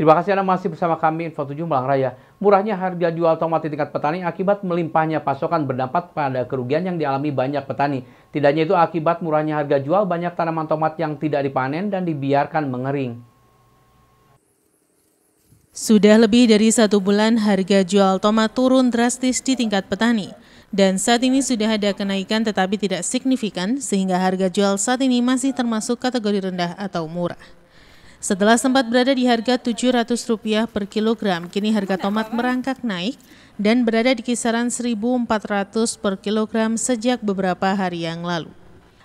Terima kasih Anda masih bersama kami Info 7 Malang Raya. Murahnya harga jual tomat di tingkat petani akibat melimpahnya pasokan berdampak pada kerugian yang dialami banyak petani. Tidak hanya itu akibat murahnya harga jual banyak tanaman tomat yang tidak dipanen dan dibiarkan mengering. Sudah lebih dari satu bulan harga jual tomat turun drastis di tingkat petani. Dan saat ini sudah ada kenaikan tetapi tidak signifikan sehingga harga jual saat ini masih termasuk kategori rendah atau murah. Setelah sempat berada di harga Rp700 per kilogram, kini harga tomat merangkak naik dan berada di kisaran Rp1.400 per kilogram sejak beberapa hari yang lalu.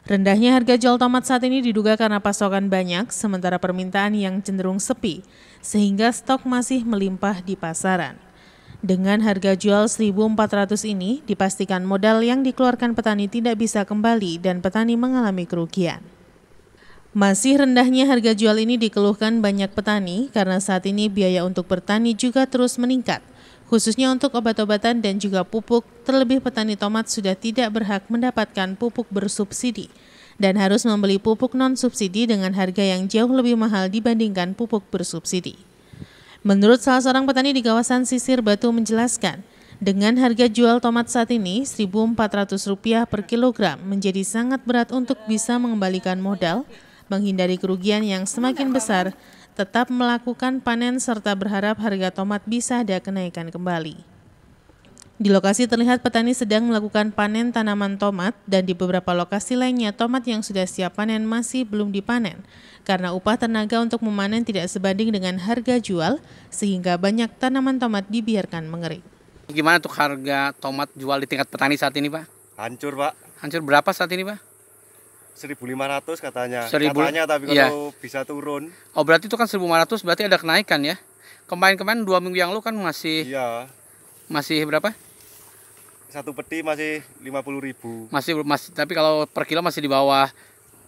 Rendahnya harga jual tomat saat ini diduga karena pasokan banyak, sementara permintaan yang cenderung sepi, sehingga stok masih melimpah di pasaran. Dengan harga jual 1.400 ini, dipastikan modal yang dikeluarkan petani tidak bisa kembali dan petani mengalami kerugian. Masih rendahnya harga jual ini dikeluhkan banyak petani karena saat ini biaya untuk bertani juga terus meningkat, khususnya untuk obat-obatan dan juga pupuk, terlebih petani tomat sudah tidak berhak mendapatkan pupuk bersubsidi dan harus membeli pupuk non-subsidi dengan harga yang jauh lebih mahal dibandingkan pupuk bersubsidi. Menurut salah seorang petani di kawasan Sisir Batu menjelaskan, dengan harga jual tomat saat ini Rp1.400 per kilogram menjadi sangat berat untuk bisa mengembalikan modal menghindari kerugian yang semakin besar, tetap melakukan panen serta berharap harga tomat bisa ada kenaikan kembali. Di lokasi terlihat petani sedang melakukan panen tanaman tomat dan di beberapa lokasi lainnya tomat yang sudah siap panen masih belum dipanen karena upah tenaga untuk memanen tidak sebanding dengan harga jual sehingga banyak tanaman tomat dibiarkan mengering. Gimana tuh harga tomat jual di tingkat petani saat ini Pak? Hancur Pak. Hancur berapa saat ini Pak? 1500 katanya. 1000, katanya tapi iya. kalau bisa turun. Oh berarti itu kan 1500 berarti ada kenaikan ya? Kemarin-kemarin dua minggu yang lalu kan masih Iya. masih berapa? Satu peti masih 50.000. Masih masih tapi kalau per kilo masih di bawah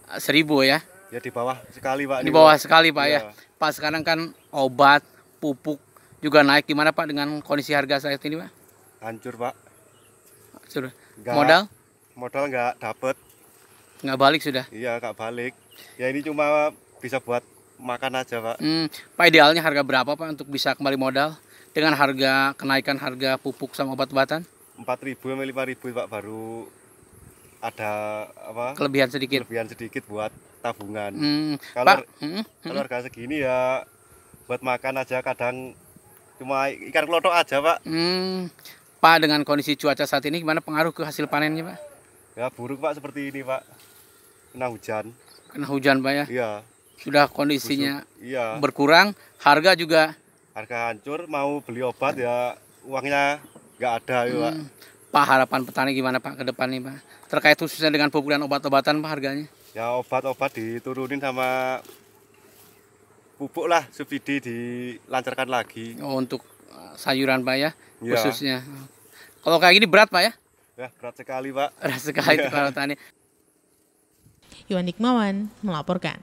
eh, 1000 ya. Ya di bawah sekali Pak. Di bawah sekali Pak ya. Iya. Pak sekarang kan obat, pupuk juga naik gimana Pak dengan kondisi harga saat ini Pak? Hancur Pak. Sudah. Nggak- Modal Modal nggak dapet. Nggak balik sudah. Iya nggak balik. Ya ini cuma bisa buat makan aja Pak. Hmm, Pak idealnya harga berapa Pak untuk bisa kembali modal dengan harga kenaikan harga pupuk sama obat-obatan 4.000 sampai 5.000 Pak baru ada apa? kelebihan sedikit. Kelebihan sedikit buat tabungan. Hmm, Kalau Pak, hmm, kalau harga segini ya buat makan aja kadang cuma ikan kelotok aja Pak. hmm, Pak dengan kondisi cuaca saat ini gimana pengaruh ke hasil panennya Pak? Ya buruk Pak seperti ini Pak. Kena hujan. Kena hujan Pak ya, Iya. sudah kondisinya busuk. Iya. berkurang, harga juga Harga hancur mau beli obat ya uangnya nggak ada ya Pak. Hmm, Pak harapan petani gimana Pak ke depan nih Pak? Terkait khususnya dengan pupuk dan obat-obatan Pak harganya? Ya obat-obat diturunin sama pupuk lah subsidi dilancarkan lagi. Oh, untuk uh, sayuran Pak ya, Iya. khususnya. Kalau kayak gini berat Pak ya? Ya berat sekali Pak. Berat sekali Iya. itu kalau tani. Iwan Nikmawan melaporkan.